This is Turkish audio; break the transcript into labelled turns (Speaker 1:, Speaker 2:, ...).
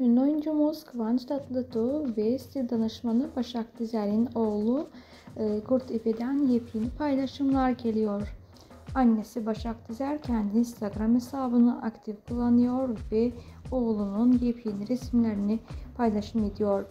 Speaker 1: Ünlü oyuncumuz Kıvanç Tatlıtuğ ve stil danışmanı Başak Dizer'in oğlu e, Kurt İpe'den yepyeni paylaşımlar geliyor. Annesi Başak Dizer kendi Instagram hesabını aktif kullanıyor ve oğlunun yepyeni resimlerini paylaşım ediyor.